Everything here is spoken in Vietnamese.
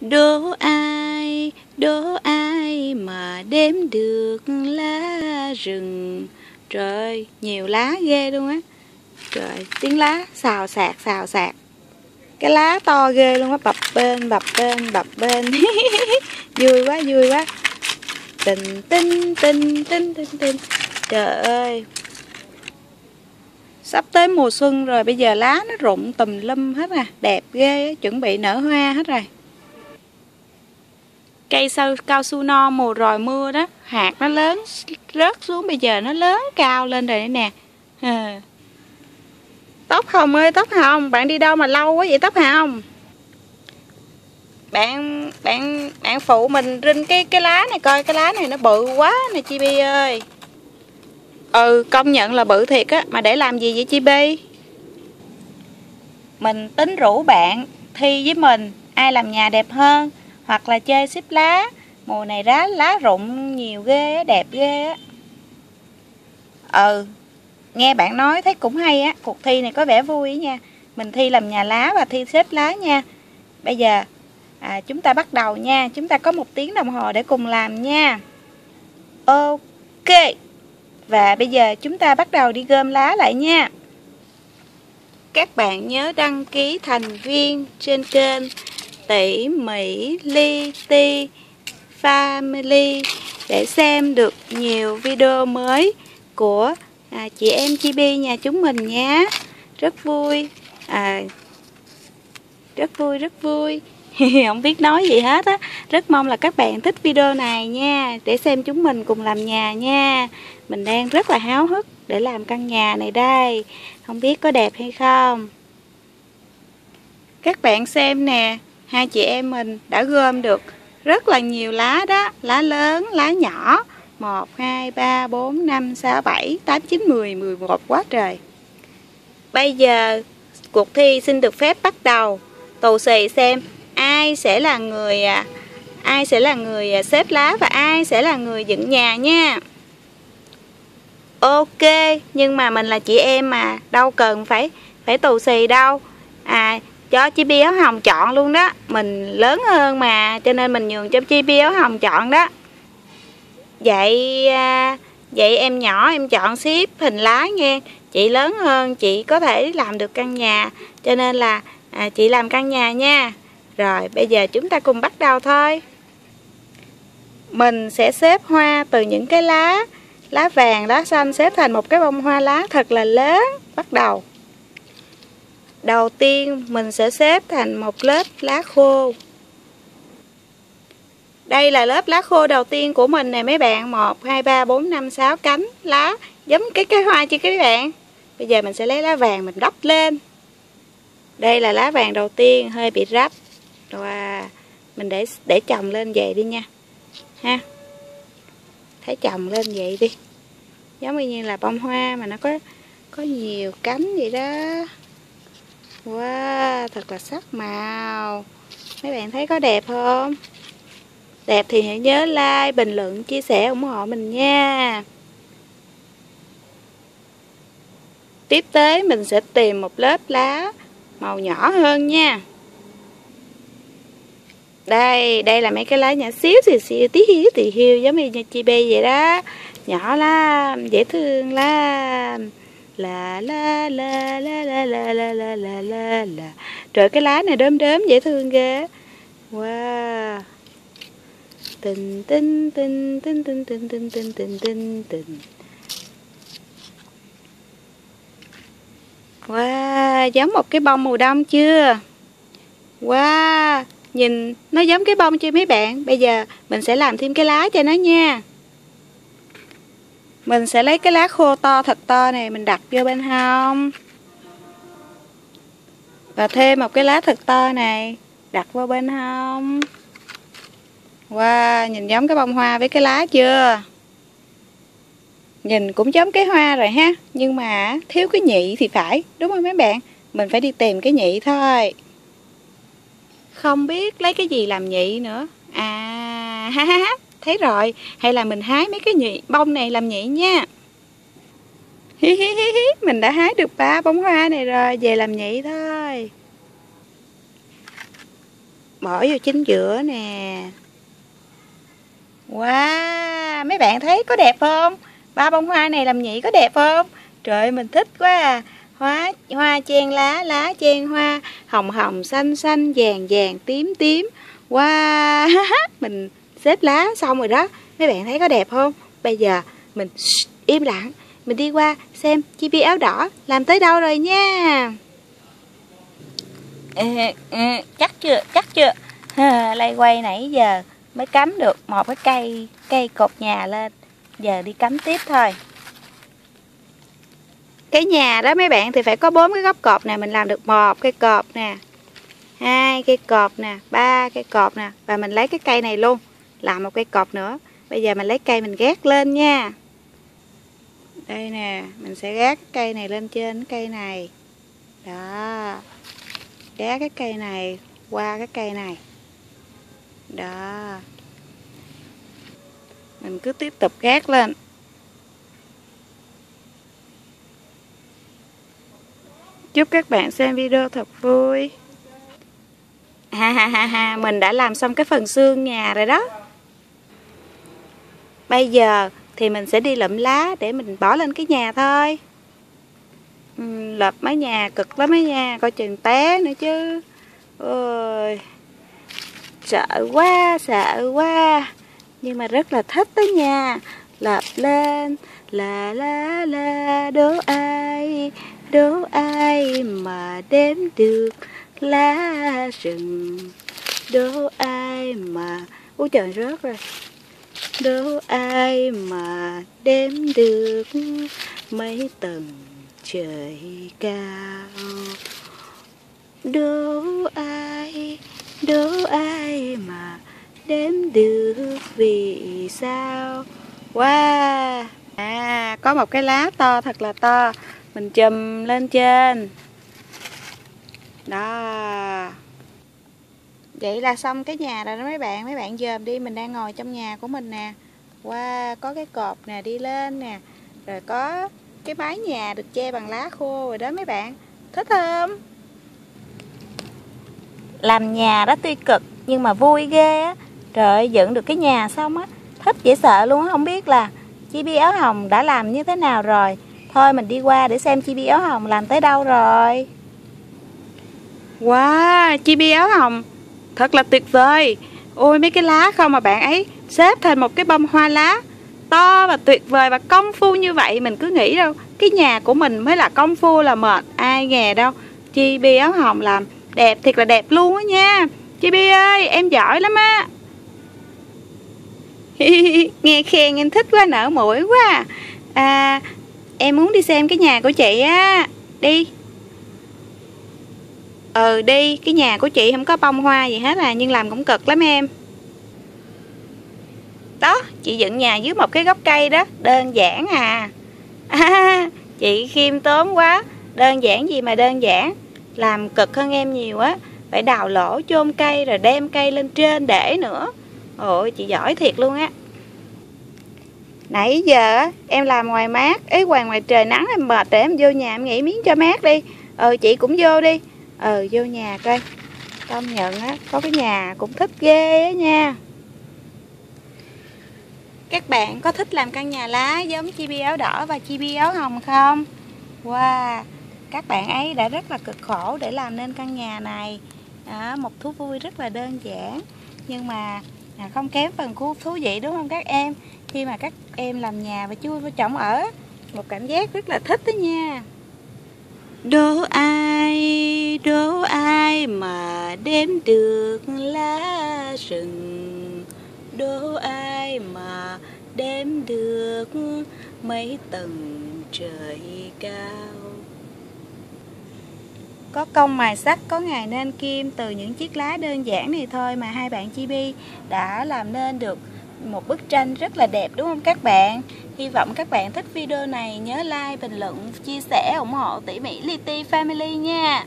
Đố ai, đố ai mà đếm được lá rừng? Trời nhiều lá ghê luôn á. Trời, tiếng lá xào xạc, xào xạc. Cái lá to ghê luôn á, bập bên, bập bên, bập bên. Vui quá, vui quá. Tình, tinh, tinh, tinh, tinh, tinh Trời ơi. Sắp tới mùa xuân rồi, bây giờ lá nó rụng tùm lum hết à. Đẹp ghê, chuẩn bị nở hoa hết rồi cây sao cao su non mùa rồi mưa đó, hạt nó lớn, rớt xuống, bây giờ nó lớn cao lên rồi nè. À. tóc hồng ơi, tóc hồng, bạn đi đâu mà lâu quá vậy tóc hồng? Bạn bạn bạn phụ mình rinh cái cái lá này coi, cái lá này nó bự quá nè, chi bi ơi. Ừ công nhận là bự thiệt á, mà để làm gì vậy, chi bi? Mình tính rủ bạn thi với mình, ai làm nhà đẹp hơn? Hoặc là chơi xếp lá. Mùa này lá lá rụng nhiều ghê đẹp ghê á. Ừ nghe bạn nói thấy cũng hay á cuộc thi này có vẻ vui nha. Mình thi làm nhà lá và thi xếp lá nha. Bây giờ à, chúng ta bắt đầu nha. Chúng ta có một tiếng đồng hồ để cùng làm nha. Ok và bây giờ chúng ta bắt đầu đi gom lá lại nha. Các bạn nhớ đăng ký thành viên trên kênh tỉ mỉ li ti family để xem được nhiều video mới của à, chị em chibi nhà chúng mình nhé. Rất vui. À, rất vui rất vui. Không biết nói gì hết á. Rất mong là các bạn thích video này nha để xem chúng mình cùng làm nhà nha. Mình đang rất là háo hức để làm căn nhà này đây. Không biết có đẹp hay không? Các bạn xem nè hai chị em mình đã gom được rất là nhiều lá đó, lá lớn, lá nhỏ. 1 2 3 4 5 6 7 8 9 10 11 quá trời. Bây giờ cuộc thi xin được phép bắt đầu. Tù xì xem ai sẽ là người à, ai sẽ là người à, xếp lá và ai sẽ là người dựng nhà nha. Ok, nhưng mà mình là chị em mà, đâu cần phải phải tù xì đâu. À cho chi bi áo hồng chọn luôn đó. Mình lớn hơn mà cho nên mình nhường cho chi bi áo hồng chọn đó. Vậy à, vậy em nhỏ em chọn ship hình lá nghe chị lớn hơn chị có thể làm được căn nhà. Cho nên là à, chị làm căn nhà nha. Rồi bây giờ chúng ta cùng bắt đầu thôi. Mình sẽ xếp hoa từ những cái lá lá vàng lá xanh xếp thành một cái bông hoa lá thật là lớn. Bắt đầu. Đầu tiên mình sẽ xếp thành một lớp lá khô. Đây là lớp lá khô đầu tiên của mình nè mấy bạn. 1, 2, 3, 4, 5, 6 cánh lá. Giống cái cái hoa chứ các bạn. Bây giờ mình sẽ lấy lá vàng mình đắp lên. Đây là lá vàng đầu tiên hơi bị rách. Wow. À, mình để để chồng lên vậy đi nha. Ha. Thấy chồng lên vậy đi. Giống như là bông hoa mà nó có có nhiều cánh vậy đó. Wow, thật là sắc màu. Mấy bạn thấy có đẹp không? Đẹp thì hãy nhớ like, bình luận, chia sẻ, ủng hộ mình nha. Tiếp tới mình sẽ tìm một lớp lá màu nhỏ hơn nha. Đây, đây là mấy cái lá nhỏ xíu xìu xìu tí hiếu tí hiu giống như chi bê vậy đó. Nhỏ lắm, dễ thương lắm la la la la la la la la la la la. Trời, cái lá này đớm đớm dễ thương ghê. Wow. Tình tình tình tình tình tình tình tình tình tình tình wow, giống một cái bông mùa đông chưa? Wow, nhìn, nó giống cái bông chưa mấy bạn? Bây giờ mình sẽ làm thêm cái lá cho nó nha mình sẽ lấy cái lá khô to thật to này mình đặt vô bên hông. Và thêm một cái lá thật to này đặt vào bên hông. Wow, nhìn giống cái bông hoa với cái lá chưa? Nhìn cũng giống cái hoa rồi ha, nhưng mà thiếu cái nhị thì phải, đúng không mấy bạn? Mình phải đi tìm cái nhị thôi. Không biết lấy cái gì làm nhị nữa. À ha ha ha thấy rồi hay là mình hái mấy cái nhị bông này làm nhị nha. Hi hi hi hi mình đã hái được ba bông hoa này rồi về làm nhị thôi. Bỏ vô chính giữa nè. Wow, mấy bạn thấy có đẹp không? Ba bông hoa này làm nhị có đẹp không? Trời ơi, mình thích quá à. Hoa, hoa chen lá, lá chen hoa Hồng hồng, xanh xanh, vàng vàng, tím tím. Wow, mình xếp lá xong rồi đó. Mấy bạn thấy có đẹp không? Bây giờ mình im lặng. Mình đi qua xem chi pi áo đỏ làm tới đâu rồi nha. Ê, Chắc chưa, chắc chưa. À, Lay quay nãy giờ mới cắm được một cái cây cây cột nhà lên. Giờ đi cắm tiếp thôi. Cái nhà đó mấy bạn thì phải có bốn cái góc cột nè mình làm được một cây cột nè hai cây cột nè ba cây cột nè và mình lấy cái cây này luôn làm một cây cột nữa. Bây giờ mình lấy cây mình gác lên nha. Đây nè, mình sẽ gác cây này lên trên cây này. Đó. Gác cái cây này qua cái cây này. Đó. Mình cứ tiếp tục gác lên. Chúc các bạn xem video thật vui. Ha ha ha ha. Mình đã làm xong cái phần xương nhà rồi đó bây giờ thì mình sẽ đi lượm lá để mình bỏ lên cái nhà thôi. Ừ, lợp mái nhà cực lắm mấy nha coi chừng té nữa chứ. Ôi sợ quá sợ quá. Nhưng mà rất là thích đó nha. Lặp lên là la la đố ai đố ai mà đếm được lá rừng? Đố ai mà úi trời rớt rồi đâu ai mà đếm được mấy tầng trời cao? Đâu ai đâu ai mà đếm được vì sao? Wow! À có một cái lá to thật là to. Mình chùm lên trên. Đó vậy là xong cái nhà rồi đó mấy bạn. Mấy bạn dòm đi, mình đang ngồi trong nhà của mình nè. Wow có cái cột nè, đi lên nè. Rồi có cái mái nhà được che bằng lá khô rồi đó mấy bạn. Thích không? Làm nhà đó tuy cực nhưng mà vui ghê á. Trời ơi, dựng được cái nhà xong á, thích dễ sợ luôn á. Không biết là chi bi áo hồng đã làm như thế nào rồi. Thôi mình đi qua để xem chi bi áo hồng làm tới đâu rồi. Wow, chi bi áo hồng thật là tuyệt vời. Ôi, mấy cái lá không mà bạn ấy xếp thành một cái bông hoa lá to và tuyệt vời và công phu như vậy, mình cứ nghĩ đâu. Cái nhà của mình mới là công phu là mệt ai nghe đâu. Chi bi áo hồng làm đẹp thiệt là đẹp luôn á nha. Chi bi ơi, em giỏi lắm á. Nghe khen em thích quá, nở mũi quá. À em muốn đi xem cái nhà của chị á. Đi ừ đi cái nhà của chị không có bông hoa gì hết à nhưng làm cũng cực lắm em. Đó chị dựng nhà dưới một cái gốc cây đó đơn giản à, à chị khiêm tốn quá đơn giản gì mà đơn giản làm cực hơn em nhiều á phải đào lỗ chôn cây rồi đem cây lên trên để nữa. Ôi chị giỏi thiệt luôn á. Nãy giờ em làm ngoài mát ấy ngoài ngoài trời nắng em mệt để em vô nhà em nghỉ miếng cho mát đi. Ờ chị cũng vô đi ờ vô nhà coi. Công nhận á có cái nhà cũng thích ghê á nha. Các bạn có thích làm căn nhà lá giống chi bi áo đỏ và chi bi áo hồng không? Wow các bạn ấy đã rất là cực khổ để làm nên căn nhà này. À, một thú vui rất là đơn giản. Nhưng mà à, không kém phần thú thú vị đúng không các em? Khi mà các em làm nhà và chui vào chồng ở một cảm giác rất là thích đó nha. Đố ai? Đố ai mà đếm được lá rừng đố ai mà đếm được mấy tầng trời cao có công mài sắt, có ngày nên kim từ những chiếc lá đơn giản này thôi mà hai bạn Chibi đã làm nên được một bức tranh rất là đẹp đúng không các bạn? Hy vọng các bạn thích video này nhớ like, bình luận, chia sẻ, ủng hộ tỉ mỉ liti Family nha.